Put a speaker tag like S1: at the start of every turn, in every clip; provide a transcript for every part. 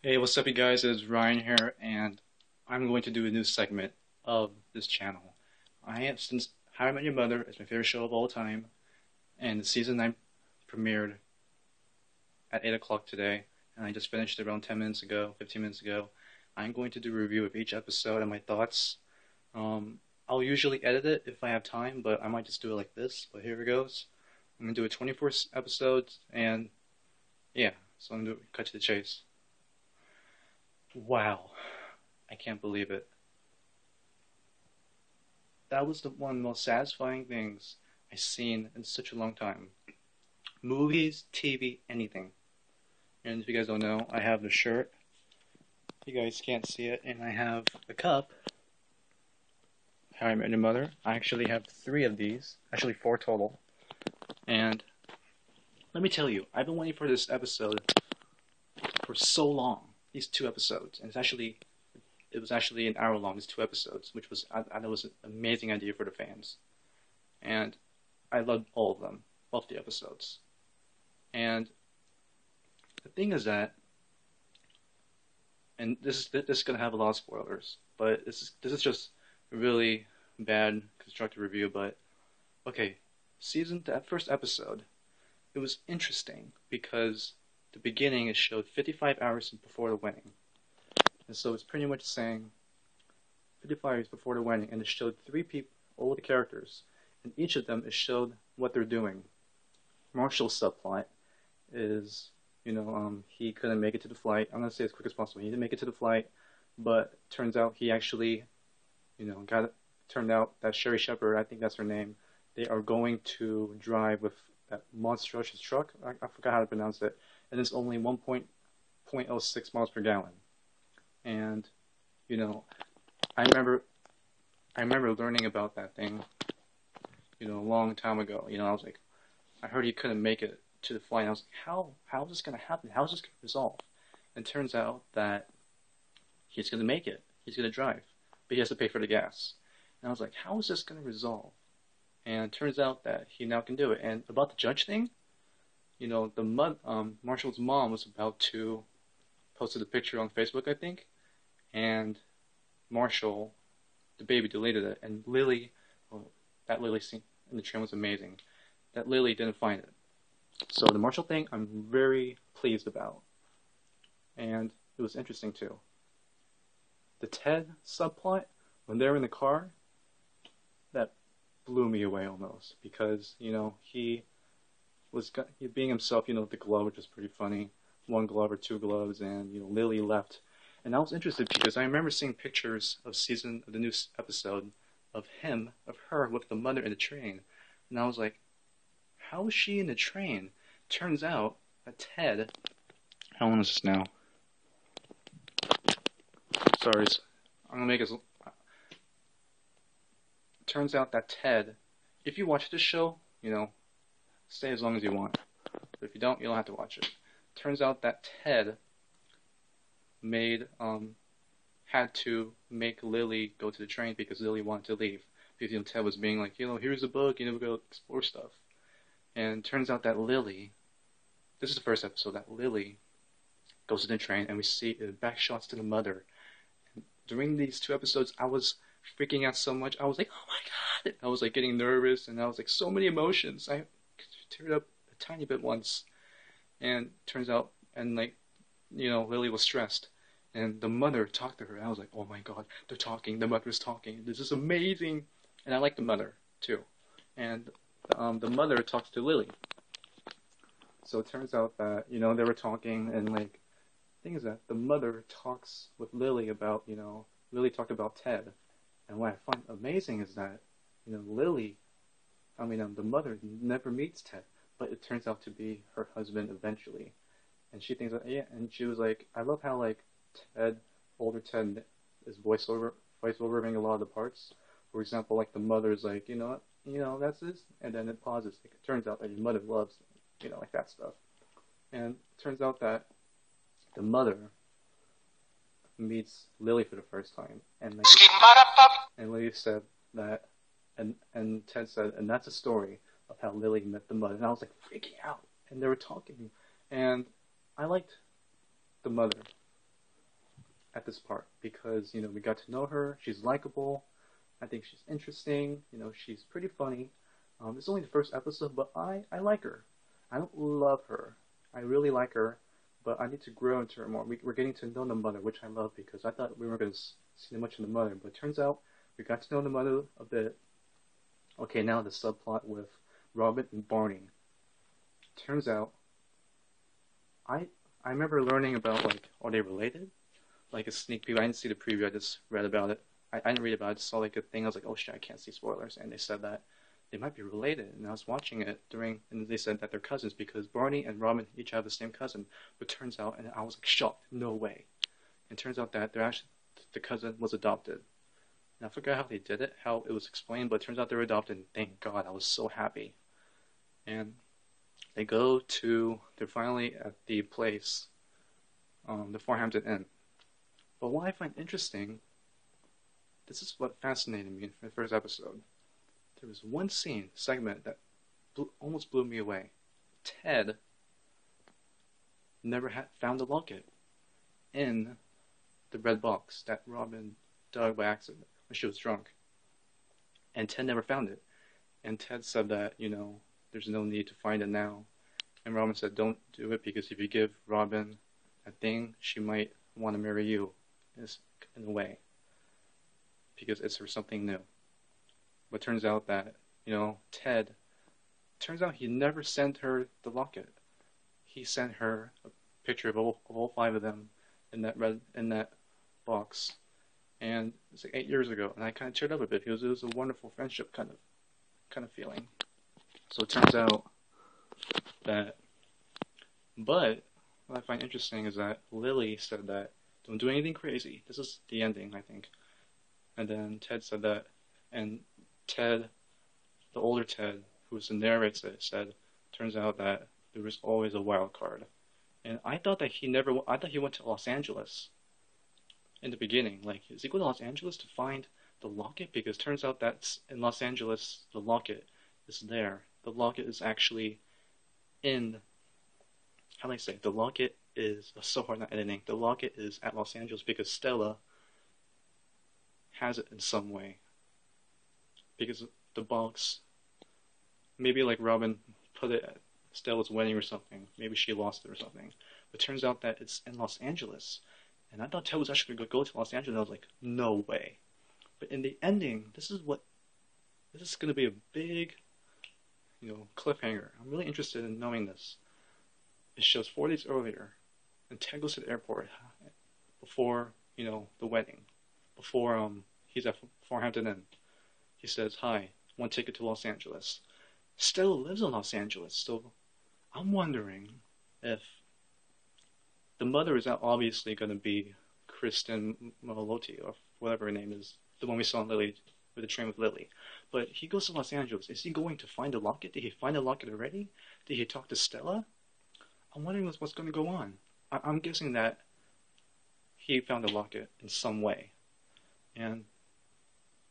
S1: Hey, what's up, you guys? It's Ryan here, and I'm going to do a new segment of this channel. I have since How I Met Your Mother is my favorite show of all time, and the season 9 premiered at 8 o'clock today, and I just finished it around 10 minutes ago, 15 minutes ago. I'm going to do a review of each episode and my thoughts. Um, I'll usually edit it if I have time, but I might just do it like this. But here it goes. I'm going to do a 24 episodes, and yeah, so I'm going to cut to the chase. Wow. I can't believe it. That was the one of the most satisfying things I've seen in such a long time. Movies, TV, anything. And if you guys don't know, I have the shirt. You guys can't see it, and I have the cup. How I Met Your Mother. I actually have three of these, actually four total. And let me tell you, I've been waiting for this episode for so long these two episodes, and it's actually it was actually an hour long. These two episodes, which was I, I thought was an amazing idea for the fans, and I loved all of them, both the episodes. And the thing is that, and this is this is gonna have a lot of spoilers, but this is this is just a really bad constructive review. But okay, season that first episode, it was interesting because the beginning it showed 55 hours before the wedding. And so it's pretty much saying 55 hours before the wedding, and it showed three people, all the characters, and each of them it showed what they're doing. Marshall's subplot is, you know, um, he couldn't make it to the flight. I'm gonna say as quick as possible. He didn't make it to the flight, but turns out he actually, you know, got it. Turned out that Sherri Shepherd, I think that's her name, they are going to drive with that monstrous truck. I, I forgot how to pronounce it and it's only 1.06 miles per gallon. And, you know, I remember, I remember learning about that thing, you know, a long time ago. You know, I was like, I heard he couldn't make it to the flight. I was like, how, how is this going to happen? How is this going to resolve? And it turns out that he's going to make it. He's going to drive, but he has to pay for the gas. And I was like, how is this going to resolve? And it turns out that he now can do it. And about the judge thing, you know, the um, Marshall's mom was about to posted a picture on Facebook, I think, and Marshall, the baby, deleted it, and Lily, well, that Lily scene in the train was amazing. That Lily didn't find it. So the Marshall thing, I'm very pleased about, and it was interesting too. The Ted subplot, when they're in the car, that blew me away almost because you know he was being himself, you know, with the glove, which was pretty funny. One glove or two gloves, and you know, Lily left. And I was interested because I remember seeing pictures of season of the new episode of him, of her with the mother in the train, and I was like, how is she in the train? Turns out that Ted. How long is this now? Sorry, I'm gonna make it. Turns out that Ted, if you watch this show, you know, stay as long as you want. But if you don't, you don't have to watch it. Turns out that Ted made um had to make Lily go to the train because Lily wanted to leave. Because you know Ted was being like, you know, here's a book, you never go explore stuff. And turns out that Lily this is the first episode that Lily goes to the train and we see the back shots to the mother. And during these two episodes I was freaking out so much. I was like, oh my god I was like getting nervous and I was like so many emotions. I teared up a tiny bit once, and turns out, and like, you know, Lily was stressed, and the mother talked to her. I was like, oh my god, they're talking. The mother's talking. This is amazing, and I like the mother too, and um, the mother talks to Lily. So it turns out that you know they were talking, and like, thing is that the mother talks with Lily about you know Lily talked about Ted, and what I find amazing is that you know Lily I mean, um, the mother never meets Ted, but it turns out to be her husband eventually. And she thinks, that, yeah, and she was like, I love how like Ted, older Ted, is voiceover voiceovering a lot of the parts. For example, like the mother's like, you know, what, you know, that's this, and then it pauses. Like, it turns out that your mother loves, you know, like that stuff. And it turns out that the mother meets Lily for the first time, and like, and Lily said that and and Ted said, and that's a story of how Lily met the mother. And I was like freaking out, and they were talking, and I liked the mother, at this part because you know we got to know her. She's likable. I think she's interesting. You know, she's pretty funny. Um, it's only the first episode, but I I like her. I don't love her. I really like her, but I need to grow into her more. We, we're getting to know the mother, which I love because I thought we weren't going to see much of the mother, but it turns out we got to know the mother a bit. Okay, now the subplot with Robin and Barney. Turns out, I I remember learning about like are they related? Like a sneak preview. I didn't see the preview. I just read about it. I, I didn't read about it. I just saw like a thing. I was like, oh shit, I can't see spoilers. And they said that they might be related. And I was watching it during, and they said that they're cousins because Barney and Robin each have the same cousin. But turns out, and I was like shocked. No way. And turns out that they're actually the cousin was adopted. And I forgot how they did it, how it was explained, but it turns out they were adopted. And thank God, I was so happy. And they go to, they're finally at the place, um, the Farhampton Inn. But what I find interesting, this is what fascinated me in the first episode. There was one scene, segment, that blew, almost blew me away. Ted never had found the locket in the red box that Robin dug by accident she was drunk. And Ted never found it. And Ted said that, you know, there's no need to find it now. And Robin said, don't do it because if you give Robin a thing, she might want to marry you in a way because it's for something new. But turns out that, you know, Ted, turns out he never sent her the locket. He sent her a picture of all, of all five of them in that red in that box. And it's like eight years ago, and I kind of cheered up a bit because it was a wonderful friendship kind of kind of feeling. So it turns out that, but what I find interesting is that Lily said that don't do anything crazy. This is the ending, I think. And then Ted said that, and Ted, the older Ted, who was the narrator, said, turns out that there was always a wild card. And I thought that he never, I thought he went to Los Angeles in the beginning. Like, is he going to Los Angeles to find the locket? Because turns out that's in Los Angeles, the locket is there. The locket is actually in, how do I say, the locket is oh, so hard not editing. The locket is at Los Angeles because Stella has it in some way. Because the box, maybe like Robin put it at Stella's wedding or something. Maybe she lost it or something. But turns out that it's in Los Angeles. And I thought Ted was actually going to go to Los Angeles. I was like, no way. But in the ending, this is what this is going to be a big, you know, cliffhanger. I'm really interested in knowing this. It shows four days earlier, and Ted goes to the airport before you know the wedding, before um he's at Farhampton Inn. He says, "Hi, one ticket to Los Angeles." Stella lives in Los Angeles, so I'm wondering if the mother is obviously going to be Kristen Malotti or whatever her name is, the one we saw in Lily with the train with Lily. But he goes to Los Angeles. Is he going to find a locket? Did he find a locket already? Did he talk to Stella? I'm wondering what's, what's going to go on. I, I'm guessing that he found a locket in some way. And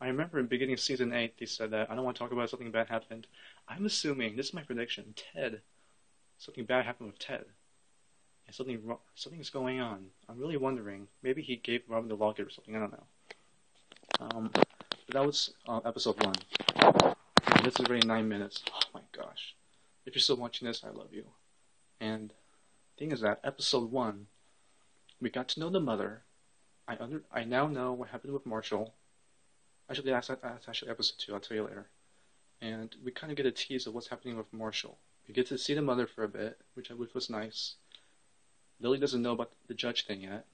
S1: I remember in the beginning of season 8, they said that I don't want to talk about something bad happened. I'm assuming, this is my prediction, Ted, something bad happened with Ted. And something something's going on. I'm really wondering. Maybe he gave Robin the locket or something. I don't know. Um, but that was uh, episode one. And this is already nine minutes. Oh my gosh! If you're still watching this, I love you. And thing is that episode one, we got to know the mother. I under I now know what happened with Marshall. Actually, that's, that's actually episode two. I'll tell you later. And we kind of get a tease of what's happening with Marshall. We get to see the mother for a bit, which which was nice. Lily doesn't know about the judge thing yet,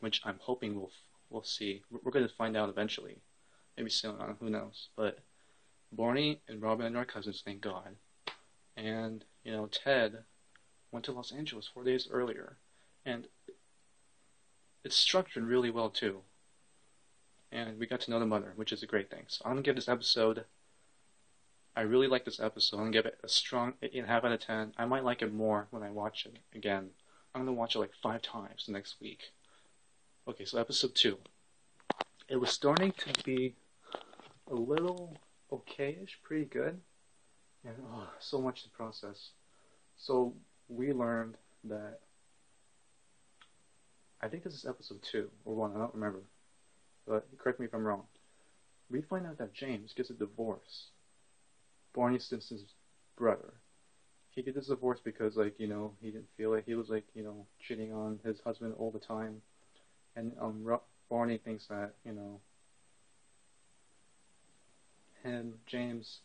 S1: which I'm hoping we'll we'll see. We're, going to find out eventually, maybe soon. I who knows? But Barney and Robin are cousins, thank God. And you know, Ted went to Los Angeles four days earlier, and it's structured really well too. And we got to know the mother, which is a great thing. So I'm gonna give this episode. I really like this episode. I'm gonna give it a strong eight and a half out of ten. I might like it more when I watch it again. I'm gonna watch it like five times next week. Okay, so episode two. It was starting to be a little okayish, pretty good, and oh, so much to process. So we learned that I think this is episode two or one. I don't remember, but correct me if I'm wrong. We find out that James gets a divorce. Barney Stinson's brother. He did a divorce because, like, you know, he didn't feel like he was like, you know, cheating on his husband all the time, and um, Barney thinks that, you know, and James,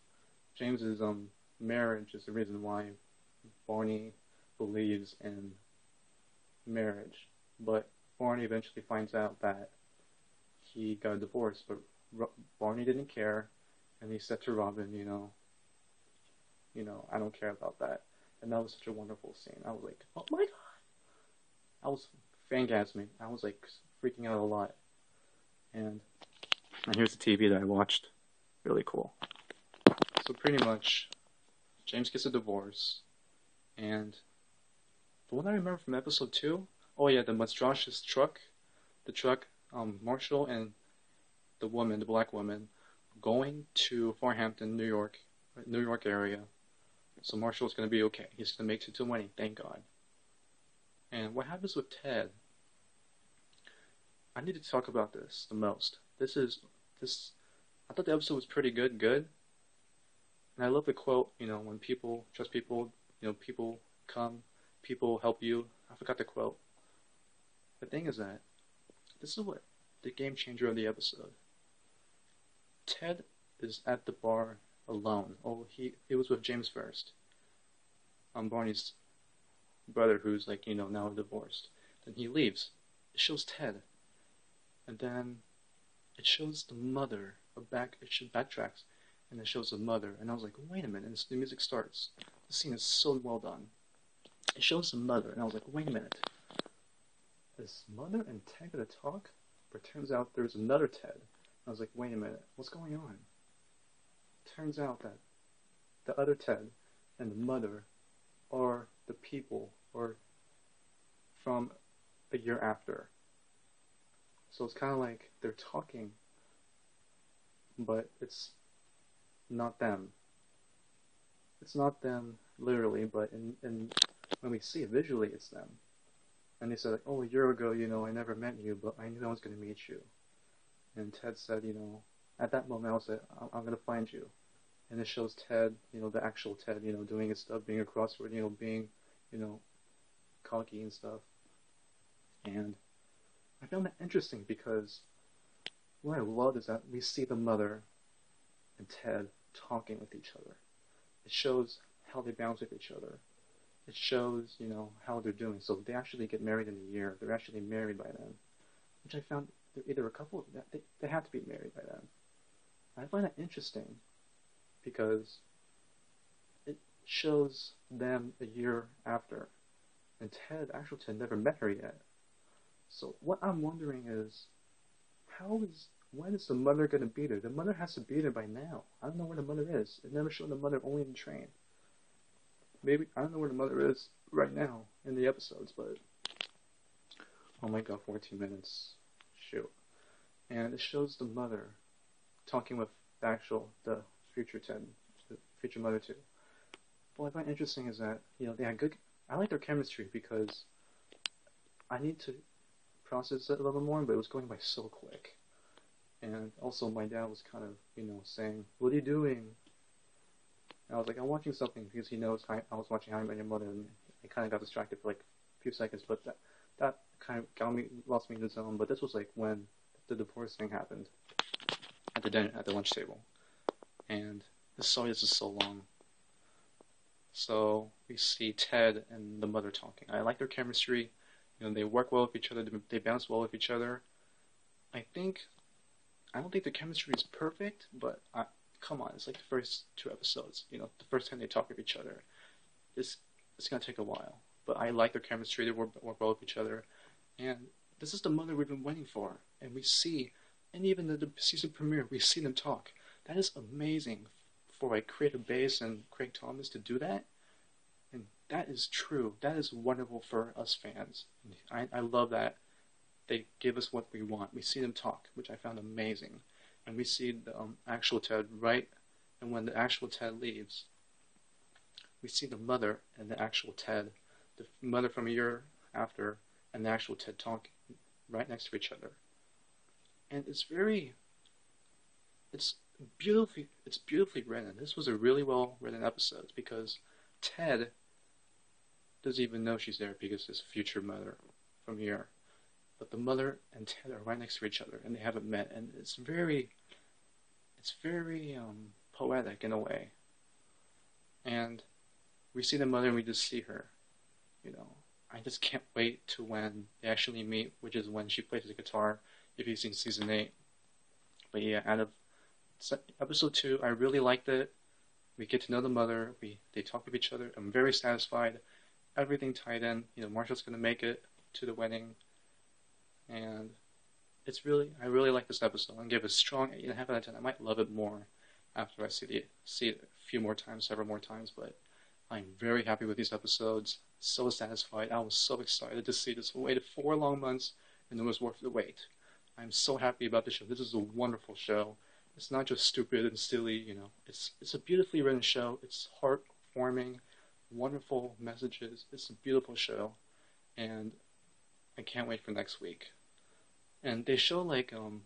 S1: James's um marriage is the reason why Barney believes in marriage. But Barney eventually finds out that he got a divorce, but Barney didn't care, and he said to Robin, you know, you know, I don't care about that. And that was such a wonderful scene. I was like, oh my god. I was fangasming. I was like freaking out a lot. And and here's the TV that I watched. Really cool. So pretty much, James gets a divorce, and the one I remember from episode two, oh yeah, the Monstrosious truck, the truck, um, Marshall and the woman, the black woman, going to Farhampton, New York, New York area. So Marshall's gonna be okay. He's gonna make it to winning, thank God. And what happens with Ted? I need to talk about this the most. This is this. I thought the episode was pretty good, good. And I love the quote. You know, when people trust people, you know, people come, people help you. I forgot the quote. The thing is that this is what the game changer of the episode. Ted is at the bar alone. Oh, he he was with James first. Um, Barney's brother, who's like you know now divorced. Then he leaves. It shows Ted, and then it shows the mother. A back it should backtracks, and it shows the mother. And I was like, wait a minute. And the music starts. The scene is so well done. It shows the mother, and I was like, wait a minute. Is mother and Ted gonna talk? But turns out there's another Ted. I was like, wait a minute, what's going on? Turns out that the other Ted and the mother are the people or from a year after. So it's kind of like they're talking, but it's not them. It's not them literally, but in, in when we see it visually, it's them. And they said, oh, a year ago, you know, I never met you, but I knew I was going to meet you. And Ted said, you know, at that moment, I was like, I'm going to find you. And it shows Ted, you know, the actual Ted, you know, doing his stuff, being a crossword, you know, being, you know, cocky and stuff. And I found that interesting because what I love is that we see the mother and Ted talking with each other. It shows how they bounce with each other. It shows, you know, how they're doing. So they actually get married in a year. They're actually married by then, which I found they're either a couple. They they have to be married by then. I find that interesting because it shows them a year after, and Ted, actual Ted, never met her yet. So what I'm wondering is, how is when is the mother gonna be there? The mother has to be there by now. I don't know where the mother is. It never showed the mother only in the train. Maybe I don't know where the mother is right now in the episodes, but oh my god, 14 minutes. Shoot. And it shows the mother talking with the actual the future Ted, the future mother too. What I find interesting is that you know they had good. I like their chemistry because I need to process it a little more, but it was going by so quick. And also, my dad was kind of, you know, saying, "What are you doing?" And I was like, "I'm watching something," because he knows I, I was watching How I Met Your Mother, and I kind of got distracted for like a few seconds. But that that kind of got me, lost me in the zone. But this was like when the divorce thing happened at the dinner, at the lunch table, and the story is just so long. So we see Ted and the mother talking. I like their chemistry. You know, they work well with each other. They bounce well with each other. I think, I don't think the chemistry is perfect, but I, come on, it's like the first two episodes. You know, the first time they talk with each other. It's it's gonna take a while, but I like their chemistry. They work, work well with each other, and this is the mother we've been waiting for. And we see, and even the, the season premiere, we see them talk. That is amazing for like Carter Bays and Craig Thomas to do that. And that is true. That is wonderful for us fans. I, I love that they give us what we want. We see them talk, which I found amazing. And we see the um, actual Ted right, and when the actual Ted leaves, we see the mother and the actual Ted, the mother from a year after, and the actual Ted talk, right next to each other. And it's very, it's beautifully, it's beautifully written. This was a really well written episode because Ted doesn't even know she's there because his future mother from here. But the mother and Ted are right next to each other and they haven't met and it's very it's very um, poetic in a way. And we see the mother and we just see her. You know, I just can't wait to when they actually meet, which is when she plays the guitar. If you've seen season eight, but yeah, out of episode two, I really liked it. We get to know the mother. We they talk with each other. I'm very satisfied. Everything tied in. You know, Marshall's gonna make it to the wedding, and it's really I really like this episode. I'm give it a strong eight and a half out of ten. I might love it more after I see the see it a few more times, several more times. But I'm very happy with these episodes. So satisfied. I was so excited to see this. We waited four long months, and it was worth the wait. I'm so happy about the show. This is a wonderful show. It's not just stupid and silly, you know. It's it's a beautifully written show. It's heartwarming, wonderful messages. It's a beautiful show, and I can't wait for next week. And they show like um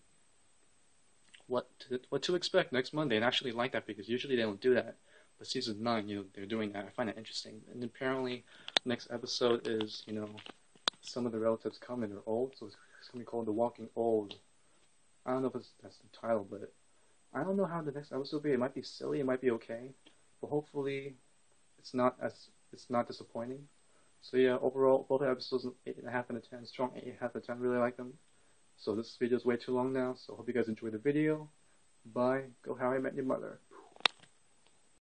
S1: what to, what to expect next Monday, and I actually like that because usually they don't do that. But season nine, you know, they're doing that. I find that interesting. And apparently, next episode is you know some of the relatives come and they're old, so it's, it's gonna be called The Walking Old. I don't know if it's, that's the title, but I don't know how the next episode will be. It might be silly, it might be okay, but hopefully, it's not as it's not disappointing. So yeah, overall, both episodes eight and a half out of ten, strong eight and a half out of ten. Really like them. So this video is way too long now. So hope you guys enjoy the video. Bye. Go How I Met Your Mother.